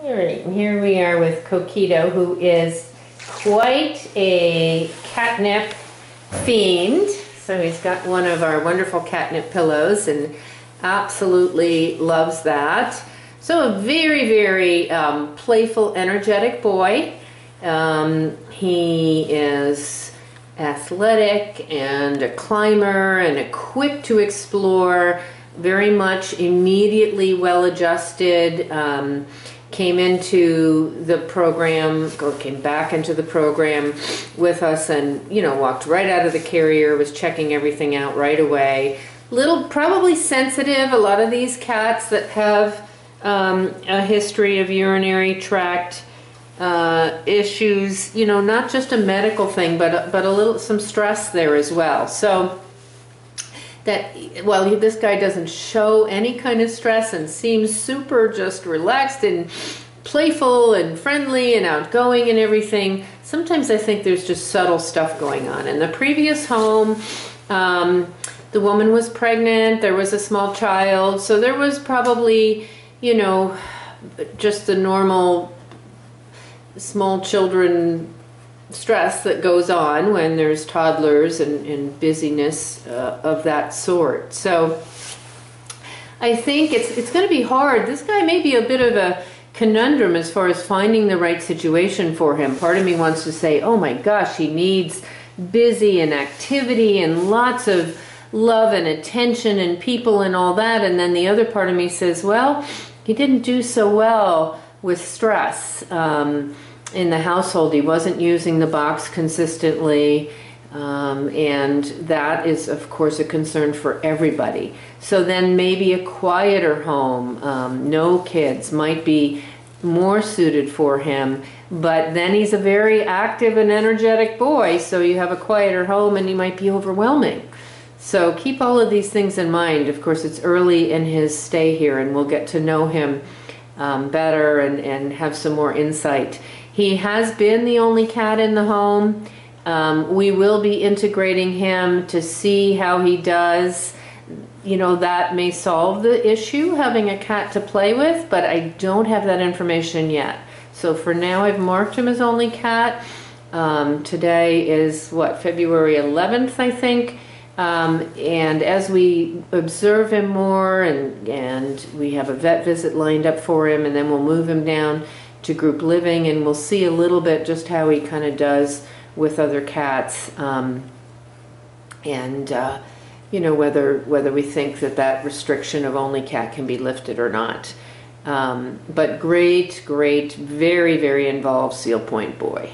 All right, here we are with Coquito, who is quite a catnip fiend. So he's got one of our wonderful catnip pillows and absolutely loves that. So a very, very um, playful, energetic boy. Um, he is athletic and a climber and a quick to explore, very much immediately well adjusted. Um, came into the program, or came back into the program with us and, you know, walked right out of the carrier, was checking everything out right away. Little, probably sensitive, a lot of these cats that have um, a history of urinary tract uh, issues, you know, not just a medical thing, but, but a little, some stress there as well. So, that well this guy doesn't show any kind of stress and seems super just relaxed and playful and friendly and outgoing and everything. Sometimes i think there's just subtle stuff going on. In the previous home um, the woman was pregnant there was a small child so there was probably you know just the normal small children stress that goes on when there's toddlers and, and busyness uh, of that sort. So I think it's it's going to be hard. This guy may be a bit of a conundrum as far as finding the right situation for him. Part of me wants to say, "Oh my gosh, he needs busy and activity and lots of love and attention and people and all that." And then the other part of me says, "Well, he didn't do so well with stress." Um, in the household. He wasn't using the box consistently. Um, and that is, of course, a concern for everybody. So then maybe a quieter home, um, no kids, might be more suited for him. But then he's a very active and energetic boy, so you have a quieter home and he might be overwhelming. So keep all of these things in mind. Of course, it's early in his stay here, and we'll get to know him um, better and, and have some more insight. He has been the only cat in the home. Um, we will be integrating him to see how he does. You know, that may solve the issue, having a cat to play with, but I don't have that information yet. So for now, I've marked him as only cat. Um, today is what, February 11th, I think. Um, and as we observe him more and, and we have a vet visit lined up for him and then we'll move him down to group living, and we'll see a little bit just how he kind of does with other cats, um, and uh, you know whether whether we think that that restriction of only cat can be lifted or not. Um, but great, great, very, very involved Seal Point boy.